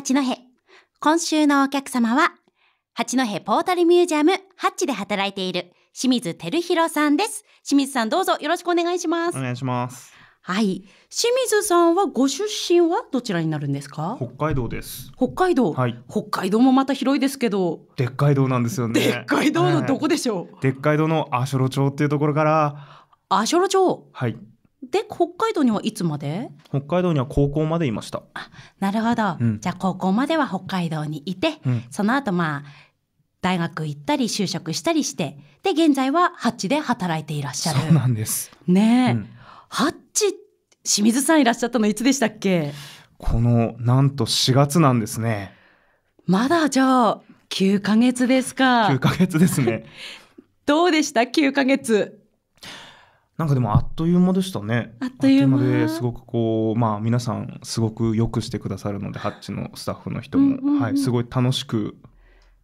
イ八戸。今週のお客様は、八戸ポータルミュージアムハッチで働いている清水照弘さんです。清水さんどうぞよろしくお願いします。お願いします。はい。清水さんはご出身はどちらになるんですか？北海道です。北海道、はい。北海道もまた広いですけど、でっかい道なんですよね。でっかい道のどこで、でしょう、でっかい道の足呂町っていうところから、アショロ町。はい。で、北海道にはいつまで？北海道には高校までいました。なるほど。うんじゃあ高校までは北海道にいて、うん。その後まあ、大学行ったり就職したりして、で、現在はハッチで働いていらっしゃる。そうなんです。ねえ、うんハッチ、清水さんいらっしゃったのいつでしたっけ？この、なんと4月なんですね。まだじゃあ、9ヶ月ですか9。ヶ月ですね。どうでした ?9 ヶ月。なんかでもあっという間でしたね。あっという間ですごくこう、まあ皆さんすごくよくしてくださるので、ハッチのスタッフの人も、うんうんうんはい、すごい楽しく、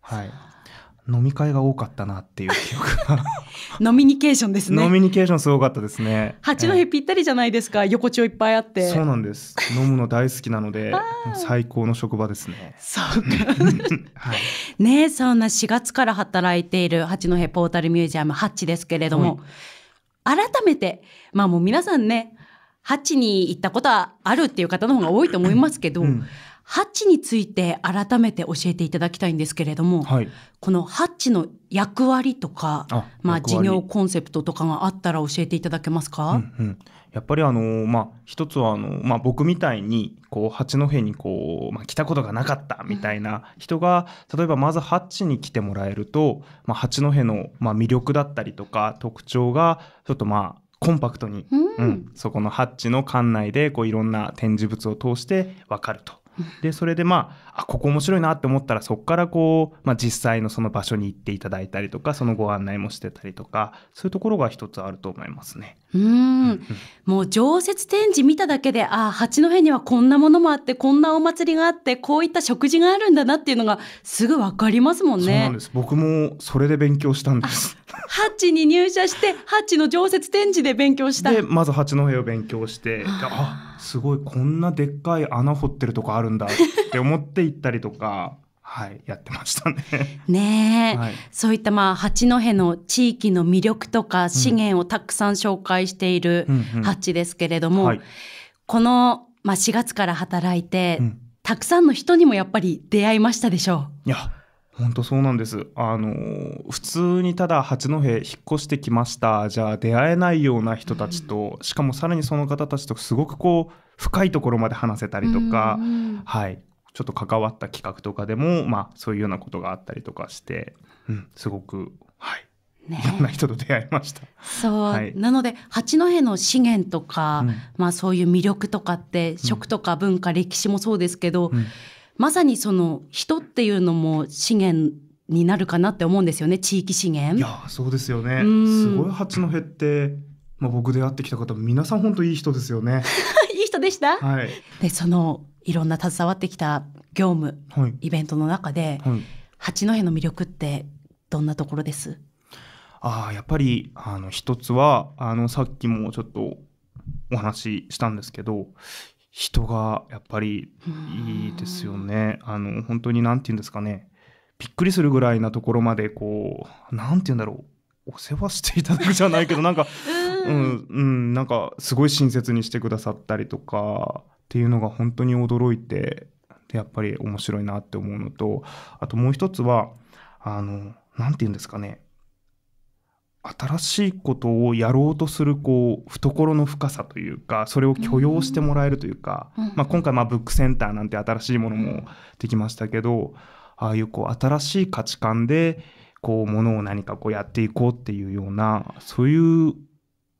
はい。飲み会が多かったなっていう記憶が。ノミニケーションです飲ね。みニケーションすごかったですね。八ええ戸ぴったりじゃないですか。横丁いっぱいあって。そうなんです。飲むの大好きなので、最高の職場ですね。そうか。はい。ねえそんな4月から働いている八戸ポータルミュージアムハッチですけれども、改めてまあもう皆さんねハッチに行ったことはあるっていう方の方が多いと思いますけど、うん。ハッチについて改めて教えていただきたいんですけれども、はい。このハッチの役割とかあまあ事業コンセプトとかがあったら教えていただけますか、うんうん、やっぱりあのまあ一つはあの、まあ、僕みたいにこう八戸にこう、まあ、来たことがなかったみたいな人が例えばまずハッチに来てもらえると、まあ、八戸の、まあ、魅力だったりとか特徴がちょっとまあコンパクトに、うんうん、そこのハッチの館内でこういろんな展示物を通して分かると。でそれでまああここ面白いなって思ったらそこからこう、まあ、実際のその場所に行っていただいたりとかそのご案内もしてたりとかそういうところが一つあると思いますね。うーんもう常設展示見ただけで、ああ、八戸にはこんなものもあって、こんなお祭りがあって、こういった食事があるんだなっていうのがすぐわかりますもんねそうなんで。す僕もそれで勉強したんです。チに入社して、ハッチの常設展示で勉強した。でまず八戸を勉強してあすごいこんなでっかい穴掘ってるとこあるんだって思って行ったりとかはいやってましたね。ねえ、はい。そういったまあ八戸の地域の魅力とか資源をたくさん紹介しているうんうん。ハッチですけれども、はい。この、まあ、4月から働いて、うん。たくさんの人にもやっぱり出会いましたでしょいや本当そうなんです。あのー普通にただ八戸引っ越してきました。じゃあ出会えないような人たちと、しかもさらにその方たちとすごくこう深いところまで話せたう。りとか、うんうん。はい。ちょっと関わった企画とかでもまあそういうようなことがあったりとかして、うん、すごくはい。ね。いろんな人と出会いました。そう、はい。なので八戸の資源とか、うん。まあそういう魅力とかって食とか文化、歴史もそうですけど、うんまさにその人っていうのも資源になるかなって思うんですよね地域資源。いやそうですよね。うんすごい八戸って、まあ、僕出会ってきた方皆さん本当いい人ですよね。いい人でした、はいでそのいろんな携わってきた業務はいイベントの中ではい。八戸の魅力ってどんなところです？ああやっぱりあの一つはあのさっきもちょっとお話ししたんですけど人がやっぱりいいですよね。あの本当になんて言うんですかね。びっくりするぐらいなところまでこうなんて言うんだろう。お世話していただくじゃないけどなんかう うんん、うん、なんかすごい親切にしてくださったりとかっていうのが本当に驚いてでやっぱり面白いなって思うのとあともう一つはあのなんて言うんですかね新しいことをやろうとするこう懐の深さというかそれを許容してもらえるというか、うんまあ、今回まあブックセンターなんて新しいものもできましたけどああいうこう新しい価値観でこうものを何かこうやっていこうっていうようなそういう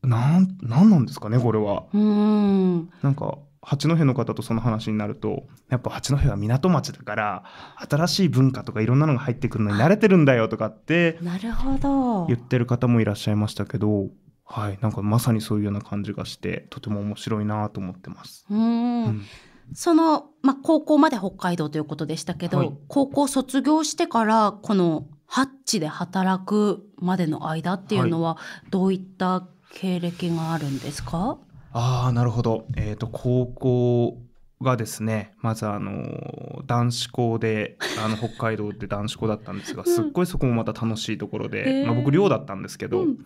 なんなんなんですかねこれは。うんなんか八戸の方とその話になるとやっぱ八戸は港町だから新しい文化とかいろんなのが入ってくるのに慣れてるんだよとかってなるほど。言ってる方もいらっしゃいましたけど、はい、なんかまさにそういうような感じがしてとても面白いなと思ってます。うん。うん。その、まあ、高校まで北海道ということでしたけど、はい。高校卒業してからこのハッチで働くまでの間っていうのはどういった経歴があるんですか、ああなるほど、えー、と高校がですねまずあの男子校であの北海道で男子校だったんですがすっごいそこもまた楽しいところで、まあ、僕寮だったんですけど、うん。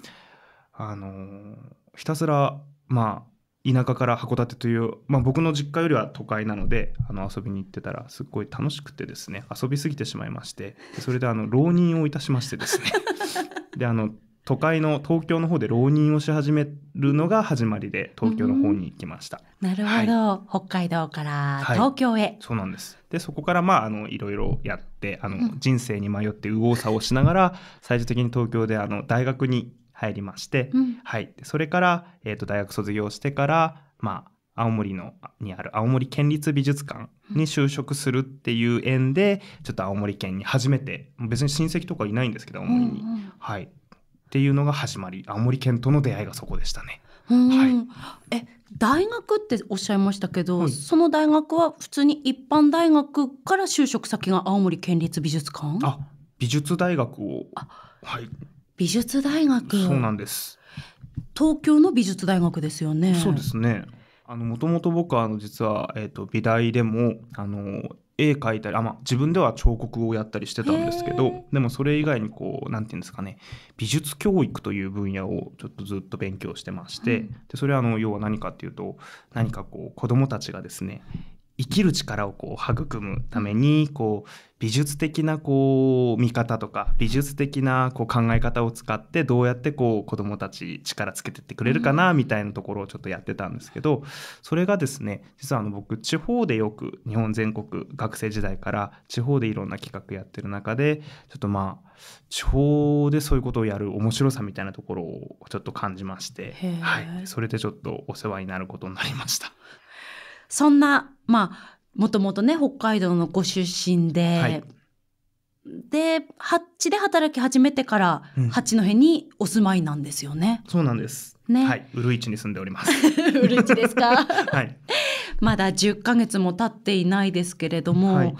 あのひたすらまあ田舎から函館という、まあ、僕の実家よりは都会なのであの遊びに行ってたらすっごい楽しくてですね遊びすぎてしまいましてでそれであの浪人をいたしましてですね。であの都会の東京の方で浪人をし始めるのが始まりで東京の方に行きました。なるほど、北海道からはい東京へ、そうなんです。で、そこからまあ、あの、いろいろやって、あの、うん人生に迷って右往左往しながら、最終的に東京であの、大学に入りまして、うんはい。でそれから、えっ、と、大学卒業してから、まあ、青森のにある青森県立美術館に就職するっていう縁で、ちょっと青森県に初めて、別に親戚とかいないんですけど、青森に。うんはい。っていうのが始まり、青森県との出会いがそこでしたね。うんはいえ大学っておっしゃいましたけど、はいその大学は普通に一般大学から就職先が青森県立美術館？あ、美術大学を、あはい。美術大学そうなんです。東京の美術大学ですよねそうですね。あの、もともと僕は、あの、実は、えっ、と、美大でも、あの、絵描いたり、あ、まあ、自分では彫刻をやったりしてたんですけど、でもそれ以外にこう、なんていうんですかね、美術教育という分野をちょっとずっと勉強してまして、うん。で、それはあの、要は何かっていうと、何かこう、子供たちがですね、生きる力をこう育むためにこう美術的なこう見方とか美術的なこう考え方を使ってどうやってこう子どもたち力つけてってくれるかなみたいなところをちょっとやってたんですけどそれがですね実はあの僕地方でよく日本全国学生時代から地方でいろんな企画やってる中でちょっとまあ地方でそういうことをやる面白さみたいなところをちょっと感じましてはい、それでちょっとお世話になることになりました。そんなまあもともとね北海道のご出身で、はい。でハッチで働き始めてから、うん。八戸にお住まいなんですよね。そうなんです。ね。はい、うるいちに住んでおります。うるちですか？はい。まだ10ヶ月も経っていないですけれども、はい。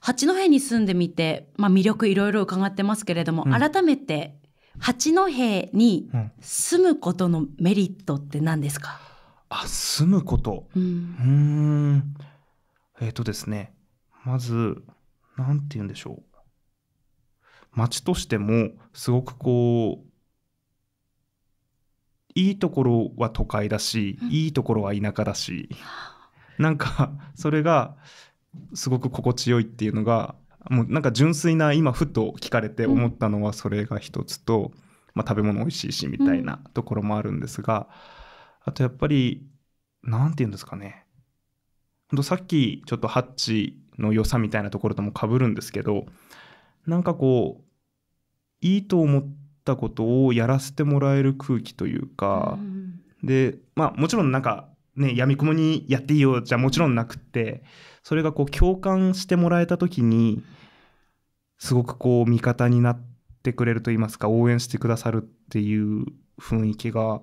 八戸に住んでみて、まあ、魅力いろいろ伺ってますけれども、うん。改めて八戸にうん。住むことのメリットって何ですか、あ、住むこと。う、うんーん。えっ、とですね。まず、なんて言うんでしょう。町としても、すごくこう、いいところは都会だし、うんいいところは田舎だし、なんか、それが、すごく心地よいっていうのが、もうなんか純粋な、今、ふと聞かれて思ったのは、それが一つと、まあ、食べ物美味しいし、みたいなところもあるんですが、あとやっぱり、なんて言うんですかね。ほんとさっきちょっとハッチの良さみたいなところとも被るんですけど、なんかこう、いいと思ったことをやらせてもらえる空気というか、うんで、まあもちろんなんかね、やみくもにやっていいよじゃもちろんなくって、それがこう共感してもらえた時に、すごくこう味方になってくれると言いますか、応援してくださるっていう雰囲気が、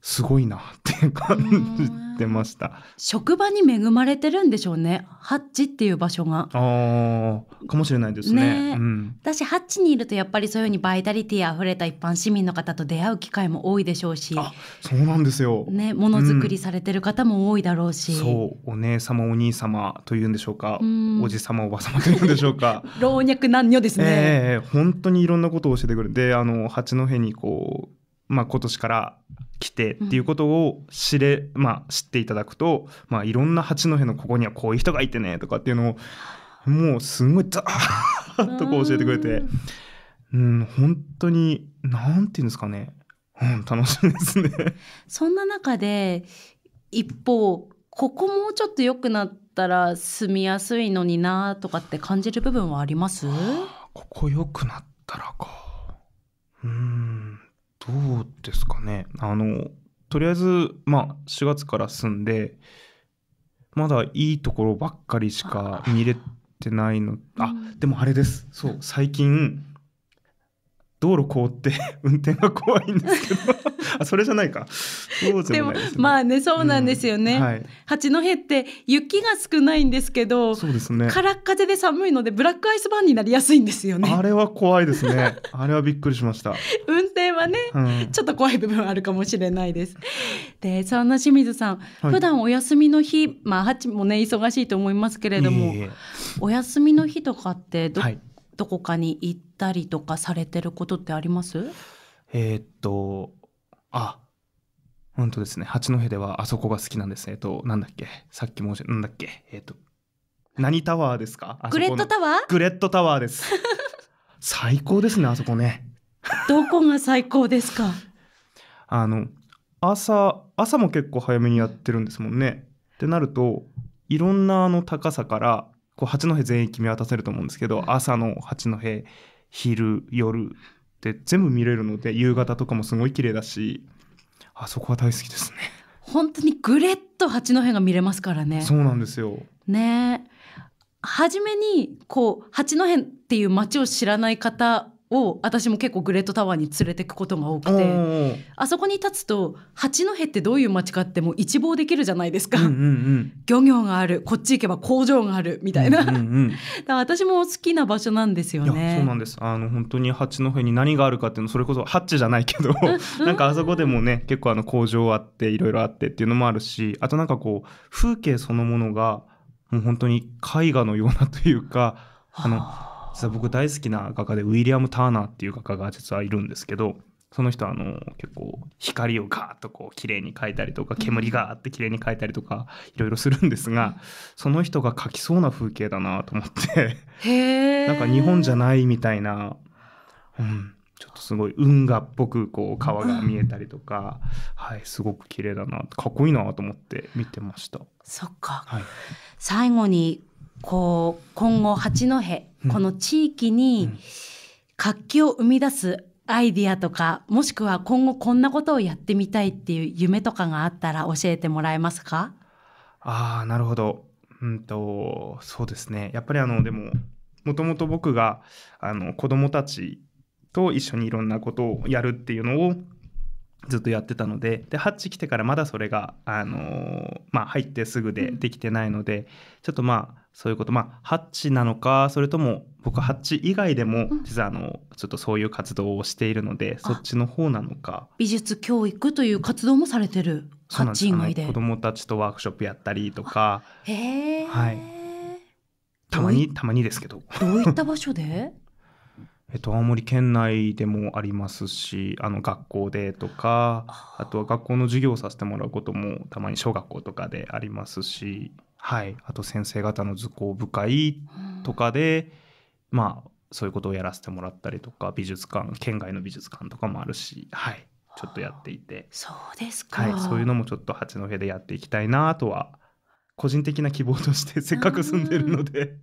すごいなって感じてました。職場に恵まれてるんでしょうねハッチっていう場所が。ああ、かもしれないですね。ねうん。私ハッチにいるとやっぱりそういうふうにバイタリティあふれた一般市民の方と出会う機会も多いでしょうし、あ、そうなんですよ。ね、ものづくりされてる方も多いだろうし、そう、お姉様、お兄様というんでしょうか。うんおじ様、おば様というんでしょうか。老若男女ですね。ええ本当にいろんなことを教えてくれて、あの、八戸にこう、まあ今年から来てっていうことを知れ、まあ知っていただくと、まあいろんな八戸のここにはこういう人がいてねとかっていうのを、もうすんごいザーッとこう教えてくれて、うん、本当に、なんていうんですかね。うん、楽しいですね。そんな中で一方ここもうちょっと良くなったら住みやすいのになとかって感じる部分はあります？ここ良くなったらか。うーん、どうですかね。あの、とりあえず、まあ、4月から住んで、まだいいところばっかりしか見れてないの。あ、うんでもあれです。そう、最近、道路凍って 運転が怖いんですけど。あそれじゃないか。そうでもね。まあねそうなんですよね、うんはい、八戸って雪が少ないんですけどそうですね。からっ風で寒いのでブラックアイスバーンになりやすいんですよね。あれは怖いですね。あれはびっくりしました、運転はねうん。ちょっと怖い部分はあるかもしれないです。で、そんな清水さん、はい。普段お休みの日、まあ、ハチもね、忙しいと思いますけれども、いえいえ。お休みの日とかってど、はいどこかに行ったりとかされてることってあります？えーっとあ本当ですね。八戸ではあそこが好きなんですね。えっとなんだっけ？さっき申しなんだっけ？えーっと何タワーですか？グレットタワー？グレットタワーです。最高ですねあそこね。どこが最高ですか？あの朝朝も結構早めにやってるんですもんね。ってなるといろんなあの高さからこう八戸全域見渡せると思うんですけど朝の八戸昼夜って全部見れるので夕方とかもすごい綺麗だしあそこは大好きですね。本当にグレッと八戸が見れますからね。そうなんですよ。ね。初めにこう八戸っていう街を知らない方を私も結構グレートタワーに連れてくことが多くおてーあそこに立つと八戸ってどういう街かってもう一望できるじゃないですか、うんうんうん。漁業があるこっち行けば工場があるみたいな、うんうんうん。だから私も好きな場所なんですよね。そうなんです。あの本当に八戸に何があるかっていうのそれこそハッチじゃないけど なんかあそこでもね結構あの工場あっていろいろあってっていうのもあるしあとなんかこう風景そのものがもう本当に絵画のようなというかあのは実は僕大好きな画家でウィリアム・ターナーっていう画家が実はいるんですけどその人はあの結構光をガーッとこう綺麗に描いたりとか煙がーって綺麗に描いたりとかいろいろするんですがその人が描きそうな風景だなと思って。なんか日本じゃないみたいな、うん、ちょっとすごい運河っぽくこう川が見えたりとか、はい、すごく綺麗だなかっこいいなと思って見てました。そっかはい、最後にこう今後八戸、うんこの地域にうん。活気を生み出すアイディアとかもしくは今後こんなことをやってみたいっていう夢とかがあったら教えてもらえますか？ああなるほど。うんとそうですね。やっぱりあのでももともと僕があの子供たちと一緒にいろんなことをやるっていうのをずっとやってたのででハッチ来てからまだそれが、あのーまあ、入ってすぐでできてないので、ちょっとまあそういうこと。まあハッチなのかそれとも僕ハッチ以外でもうん。実はあのちょっとそういう活動をしているのでそっちの方なのか。美術教育という活動もされてる？ハッチ以外で。子供たちとワークショップやったりとか。へえ、はい。たまにたまにですけど。どういった場所で？えっと、青森県内でもありますしあの学校でとかあ。とは学校の授業をさせてもらうこともたまに小学校とかでありますし、はい、あと先生方の図工部会とかで、まあそういうことをやらせてもらったりとか美術館県外の美術館とかもあるし、はい、ちょっとやっていて、そうですか、はい、そういうのもちょっと八戸でやっていきたいなとは個人的な希望としてせっかく住んでるので、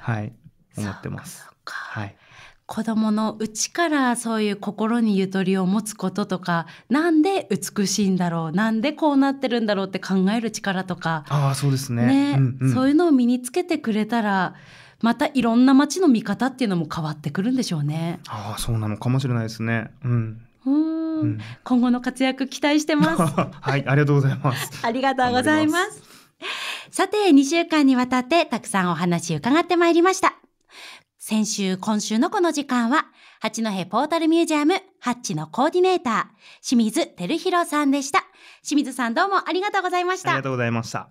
はい、思ってます。はい子供のうちからそういう心にゆとりを持つこととかなんで美しいんだろうなんでこうなってるんだろうって考える力とかああそうですね。ね、うんうんそういうのを身につけてくれたらまたいろんな街の見方っていうのも変わってくるんでしょうね。ああそうなのかもしれないですね。うん。うーんうん、今後の活躍期待してます。はい、ありがとうございます。ありがとうございます。さて、2週間にわたってたくさんお話伺ってまいりました。先週、今週のこの時間は、八戸ポータルミュージアムハッチのコーディネーター、清水照弘さんでした。清水さんどうもありがとうございましたありが。とうございました。